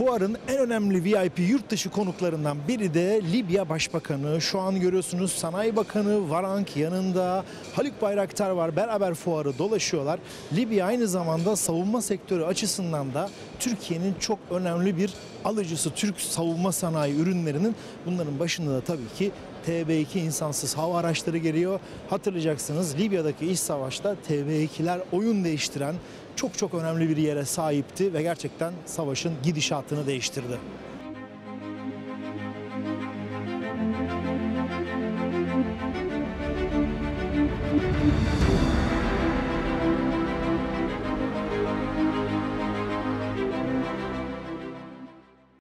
Fuarın en önemli VIP yurt dışı konuklarından biri de Libya Başbakanı. Şu an görüyorsunuz Sanayi Bakanı Varank yanında. Haluk Bayraktar var. Beraber fuarı dolaşıyorlar. Libya aynı zamanda savunma sektörü açısından da Türkiye'nin çok önemli bir alıcısı. Türk savunma sanayi ürünlerinin bunların başında da tabii ki TB2 insansız hava araçları geliyor. Hatırlayacaksınız Libya'daki iç savaşta TB2'ler oyun değiştiren çok çok önemli bir yere sahipti ve gerçekten savaşın gidişatını değiştirdi. Müzik